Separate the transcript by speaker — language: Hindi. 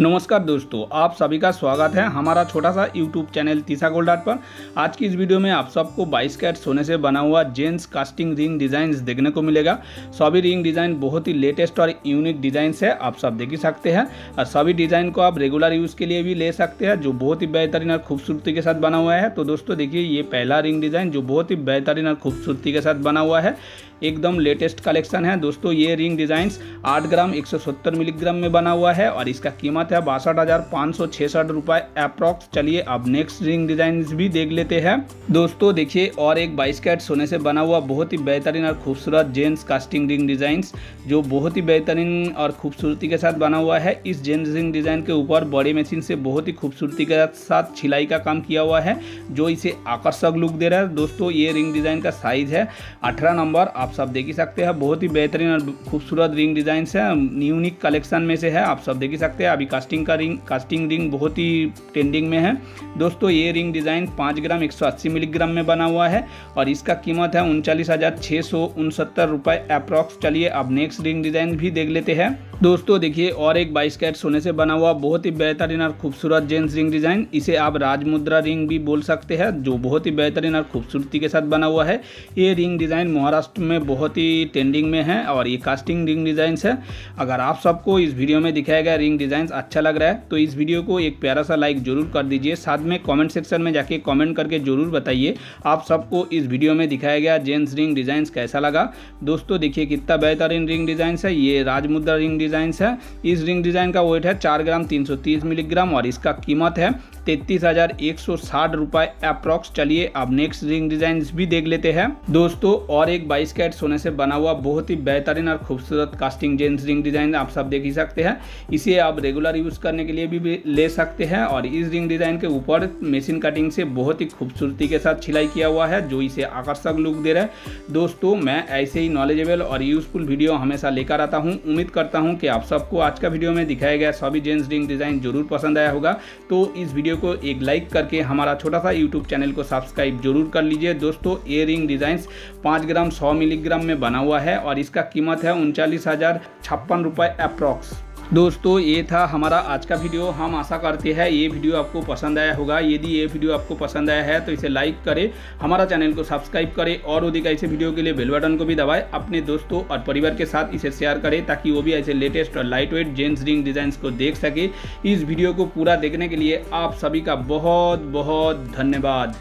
Speaker 1: नमस्कार दोस्तों, आप सभी का स्वागत है हमारा छोटा सा YouTube channel Tissa gold art पर। आज की इस वीडियो में आप सबको 22 कैट सोने से बना हुआ जेंट्स कास्टिंग रिंग डिज़ाइन देखने को मिलेगा। सभी रिंग डिज़ाइन बहुत ही लेटेस्ट और यूनिक डिज़ाइन है, आप सब देख ही सकते हैं। और सभी डिज़ाइन को आप रेगुलर यूज़ के लिए भी ले सकते हैं, जो बहुत ही बेहतरीन और खूबसूरती के साथ बना हुआ है। तो दोस्तों, देखिए, ये पहला रिंग डिज़ाइन जो बहुत ही बेहतरीन और खूबसूरती के साथ बना हुआ है। एकदम लेटेस्ट कलेक्शन है। दोस्तों, ये रिंग डिज़ाइंस 8 ग्राम 170 मिलीग्राम में बना हुआ है और इसका कीमत है बासठ हज़ार पाँच सौ रुपये अप्रॉक्स। चलिए अब नेक्स्ट रिंग डिज़ाइन भी देख लेते हैं। दोस्तों, देखिए, और एक बाईस कैट सोने से बना हुआ बहुत ही बेहतरीन और खूबसूरत जेंट्स कास्टिंग रिंग डिज़ाइंस जो बहुत ही बेहतरीन और खूबसूरती के साथ बना हुआ है। इस जेंट्स रिंग डिज़ाइन के ऊपर बड़े मशीन से बहुत ही खूबसूरती के साथ छिलाई का काम किया हुआ है, जो इसे आकर्षक लुक दे रहा है। दोस्तों, ये रिंग डिज़ाइन का साइज़ है अठारह नंबर आप सब देख ही सकते हैं। बहुत ही बेहतरीन और खूबसूरत रिंग डिज़ाइन है। यूनिक कलेक्शन में से है। आप सब देख ही सकते हैं। अभी कास्टिंग का रिंग कास्टिंग रिंग बहुत ही ट्रेंडिंग में है। दोस्तों, ये रिंग डिज़ाइन पाँच ग्राम एक सौ अस्सी मिलीग्राम में बना हुआ है और इसका कीमत है उनचालीस हज़ार छः सौ उनसत्तर रुपये अप्रॉक्स। चलिए, अब नेक्स्ट रिंग डिज़ाइन भी देख लेते हैं। दोस्तों, देखिए, और एक बाईस कैट सोने से बना हुआ बहुत ही बेहतरीन और खूबसूरत जेंट्स रिंग डिज़ाइन। इसे आप राजमुद्रा रिंग भी बोल सकते हैं, जो बहुत ही बेहतरीन और खूबसूरती के साथ बना हुआ है। ये रिंग डिज़ाइन महाराष्ट्र में बहुत ही ट्रेंडिंग में है और ये कास्टिंग रिंग डिज़ाइन है। अगर आप सबको इस वीडियो में दिखाया गया रिंग डिज़ाइन अच्छा लग रहा है तो इस वीडियो को एक प्यारा सा लाइक ज़रूर कर दीजिए। साथ में कॉमेंट सेक्शन में जाके कॉमेंट करके ज़रूर बताइए, आप सबको इस वीडियो में दिखाया गया जेंट्स रिंग डिज़ाइन कैसा लगा। दोस्तों, देखिए, कितना बेहतरीन रिंग डिज़ाइन है। ये राजमुद्रा रिंग डिज़ाइन है। इस रिंग डिज़ाइन का वेट है चार ग्राम तीन सौ तीस मिलीग्राम और इसका कीमत है तैतीस हज़ार एक सौ साठ रुपए अप्रॉक्स चलिए अब नेक्स्ट रिंग डिज़ाइन भी देख लेते हैं। दोस्तों, और एक बाईस कैट सोने से बना हुआ बहुत ही बेहतरीन और खूबसूरत कास्टिंग जेंट्स रिंग डिज़ाइन आप सब देख ही सकते हैं। इसे आप रेगुलर यूज़ करने के लिए भी ले सकते हैं और इस रिंग डिज़ाइन के ऊपर मशीन कटिंग से बहुत ही खूबसूरती के साथ छिलाई किया हुआ है, जो इसे आकर्षक लुक दे रहा है। दोस्तों, मैं ऐसे ही नॉलेजेबल और यूजफुल वीडियो हमेशा लेकर आता हूँ। उम्मीद करता हूँ कि आप सबको आज का वीडियो में दिखाया गया सभी जेंट्स रिंग डिज़ाइन ज़रूर पसंद आया होगा। तो इस वीडियो वीडियो को एक लाइक करके हमारा छोटा सा यूट्यूब चैनल को सब्सक्राइब ज़रूर कर लीजिए। दोस्तों, ये रिंग डिज़ाइन पाँच ग्राम, सौ मिलीग्राम में बना हुआ है और इसका कीमत है उनचालीस हज़ार छप्पन रुपये अप्रॉक्स। दोस्तों, ये था हमारा आज का वीडियो। हम आशा करते हैं ये वीडियो आपको पसंद आया होगा। यदि ये वीडियो आपको पसंद आया है तो इसे लाइक करें, हमारा चैनल को सब्सक्राइब करें और अधिक ऐसे वीडियो के लिए बेल बटन को भी दबाएँ। अपने दोस्तों और परिवार के साथ इसे शेयर करें, ताकि वो भी ऐसे लेटेस्ट और light weight gents ring design को देख सके। इस वीडियो को पूरा देखने के लिए आप सभी का बहुत बहुत धन्यवाद।